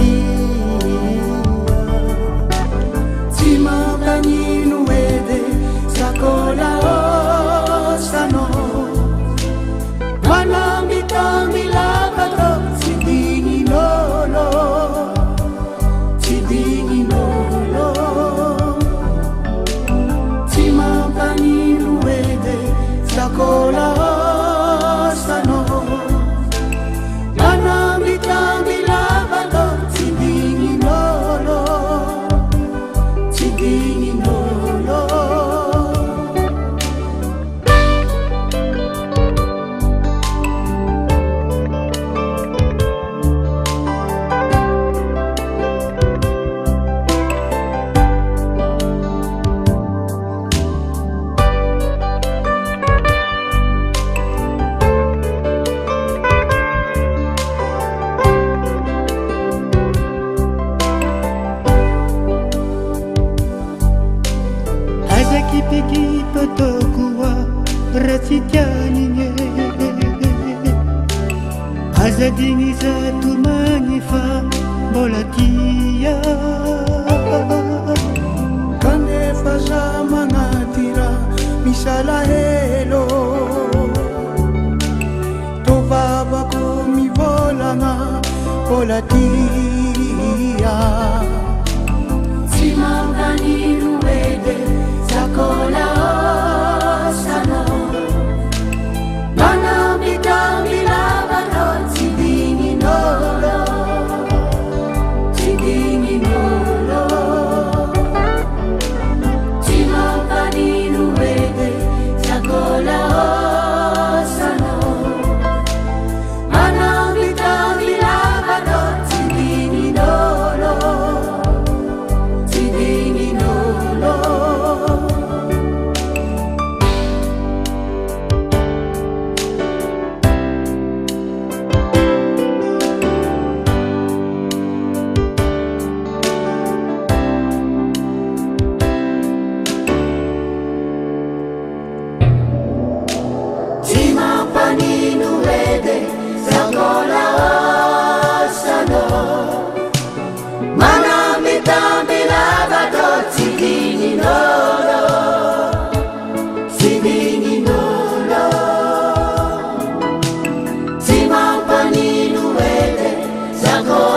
You. toko a rahtsi tianige azadigny za tomagnefa mbola kia kanefaza magnatyra misalahe